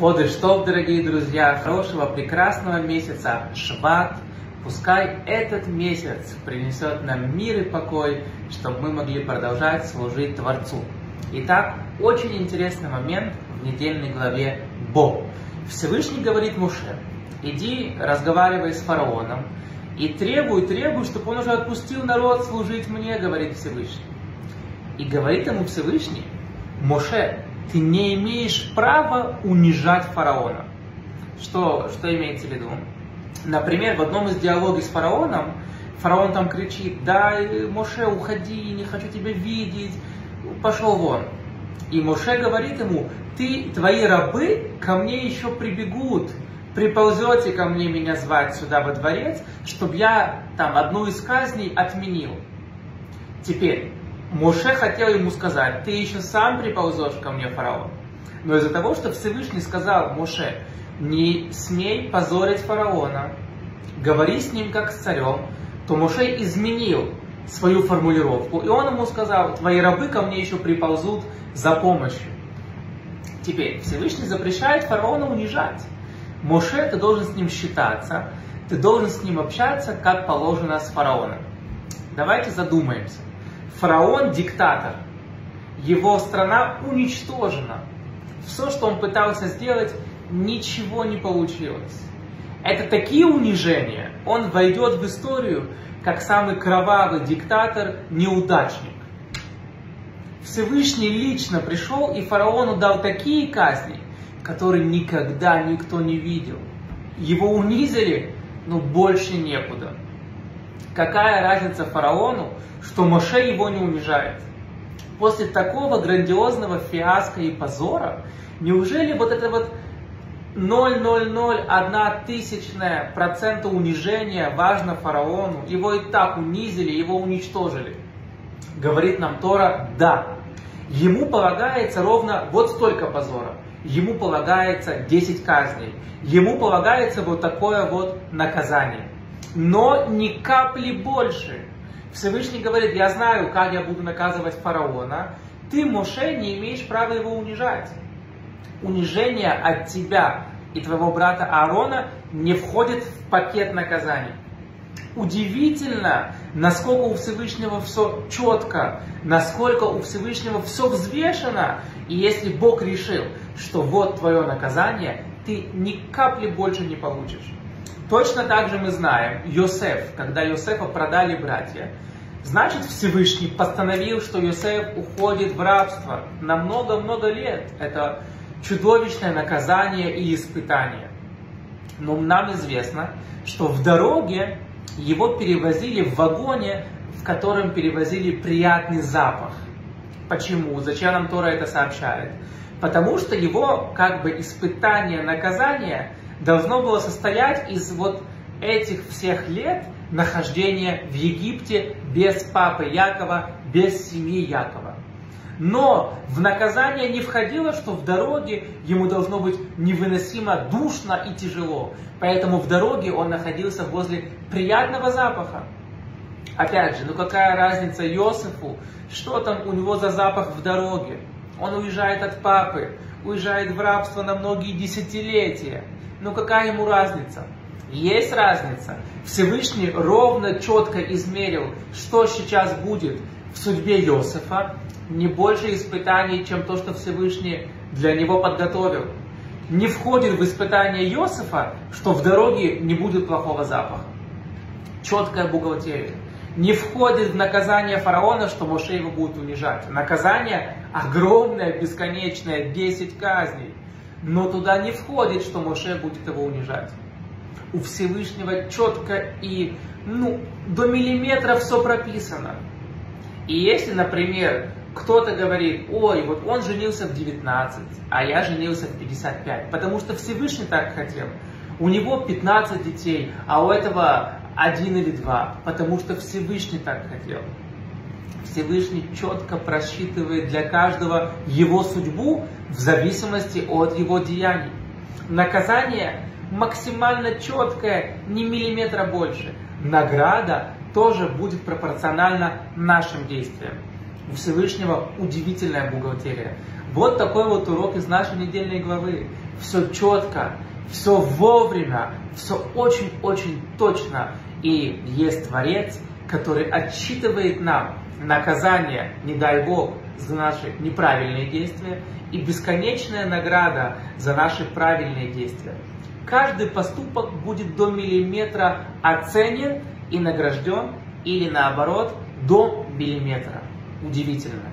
Ходы штоп, дорогие друзья, хорошего, прекрасного месяца Шват. Пускай этот месяц принесет нам мир и покой, чтобы мы могли продолжать служить Творцу. Итак, очень интересный момент в недельной главе Бо. Всевышний говорит Муше, иди разговаривай с фараоном и требуй, требуй, чтобы он уже отпустил народ служить мне, говорит Всевышний. И говорит ему Всевышний, Моше, ты не имеешь права унижать фараона. Что, что имеется в виду? Например, в одном из диалогов с фараоном, фараон там кричит, да, Моше, уходи, не хочу тебя видеть, пошел вон. И Моше говорит ему, ты, твои рабы ко мне еще прибегут, приползете ко мне меня звать сюда во дворец, чтобы я там одну из казней отменил. Теперь, Моше хотел ему сказать, ты еще сам приползешь ко мне, фараон. Но из-за того, что Всевышний сказал Моше, не смей позорить фараона, говори с ним как с царем, то Моше изменил свою формулировку. И он ему сказал, твои рабы ко мне еще приползут за помощью. Теперь, Всевышний запрещает фараона унижать. Моше, ты должен с ним считаться, ты должен с ним общаться, как положено с фараоном. Давайте задумаемся. Фараон диктатор. Его страна уничтожена. Все, что он пытался сделать, ничего не получилось. Это такие унижения. Он войдет в историю как самый кровавый диктатор, неудачник. Всевышний лично пришел и фараону дал такие казни, которые никогда никто не видел. Его унизили, но больше некуда. Какая разница фараону, что Моше его не унижает? После такого грандиозного фиаско и позора, неужели вот это вот 0,001 тысячная процента унижения важно фараону, его и так унизили, его уничтожили? Говорит нам Тора, да, ему полагается ровно вот столько позора, ему полагается 10 казней, ему полагается вот такое вот наказание но ни капли больше. Всевышний говорит, я знаю, как я буду наказывать фараона, ты, Моше, не имеешь права его унижать. Унижение от тебя и твоего брата Аарона не входит в пакет наказаний. Удивительно, насколько у Всевышнего все четко, насколько у Всевышнего все взвешено. И если Бог решил, что вот твое наказание, ты ни капли больше не получишь. Точно так же мы знаем, Йосеф, когда Йосефа продали братья, значит Всевышний постановил, что Йосеф уходит в рабство на много-много лет. Это чудовищное наказание и испытание. Но нам известно, что в дороге его перевозили в вагоне, в котором перевозили приятный запах. Почему? Зачем нам Тора это сообщает? Потому что его как бы испытание, наказание должно было состоять из вот этих всех лет нахождения в Египте без папы Якова, без семьи Якова. Но в наказание не входило, что в дороге ему должно быть невыносимо душно и тяжело. Поэтому в дороге он находился возле приятного запаха. Опять же, ну какая разница Иосифу, что там у него за запах в дороге? Он уезжает от папы, уезжает в рабство на многие десятилетия. Ну какая ему разница? Есть разница. Всевышний ровно, четко измерил, что сейчас будет в судьбе Иосифа. Не больше испытаний, чем то, что Всевышний для него подготовил. Не входит в испытание Иосифа, что в дороге не будет плохого запаха. Четкая бухгалтерия. Не входит в наказание фараона, что Моше его будет унижать. Наказание огромное, бесконечное, 10 казней но туда не входит, что Моше будет его унижать. У Всевышнего четко и ну, до миллиметра все прописано. И если, например, кто-то говорит, ой, вот он женился в 19, а я женился в 55, потому что Всевышний так хотел. У него 15 детей, а у этого один или два, потому что Всевышний так хотел. Всевышний четко просчитывает для каждого его судьбу в зависимости от его деяний. Наказание максимально четкое, ни миллиметра больше. Награда тоже будет пропорциональна нашим действиям. У Всевышнего удивительная бухгалтерия. Вот такой вот урок из нашей недельной главы. Все четко, все вовремя, все очень-очень точно. И есть Творец, который отчитывает нам наказание, не дай Бог, за наши неправильные действия и бесконечная награда за наши правильные действия. Каждый поступок будет до миллиметра оценен и награжден, или наоборот, до миллиметра. Удивительно.